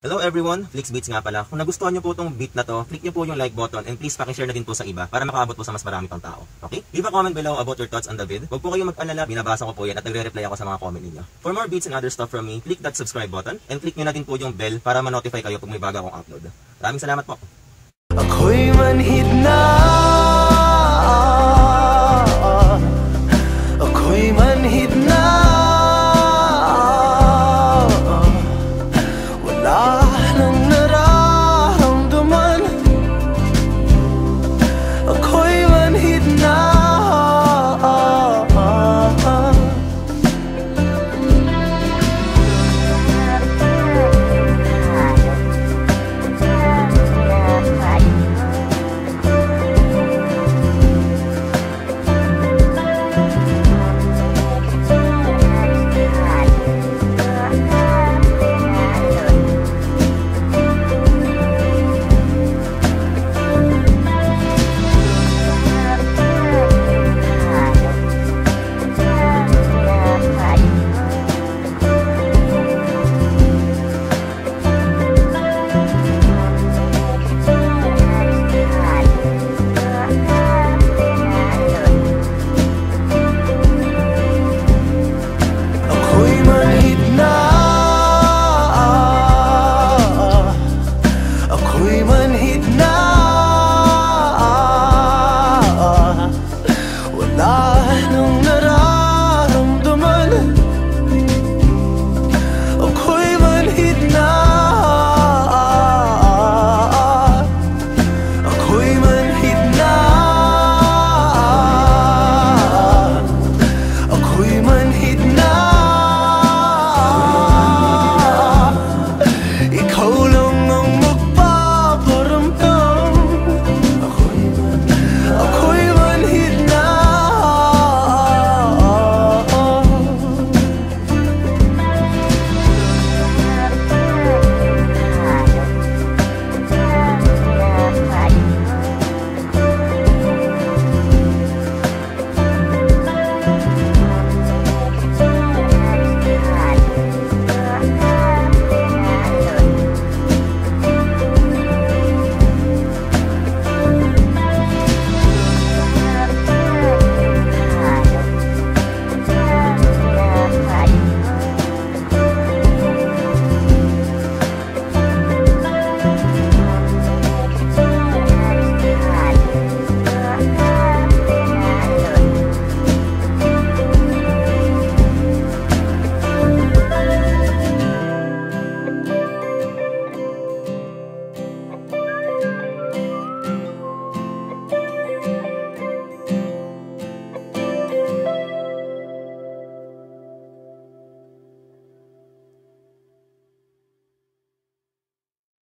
Hello everyone, Flix Beats nga pala. Kung nagustuhan nyo po itong beat na to, click nyo po yung like button and please pakishare na din po sa iba para makaabot po sa mas marami pang tao. Okay? Leave a comment below about your thoughts on the vid. Huwag po kayong mag-alala, binabasa ko po yan at nagre-reply ako sa mga comment ninyo. For more beats and other stuff from me, click that subscribe button and click nyo na din po yung bell para ma-notify kayo pag may bago akong upload. Maraming salamat po. Ako'y manhid na Ako'y manhid na Di man hit na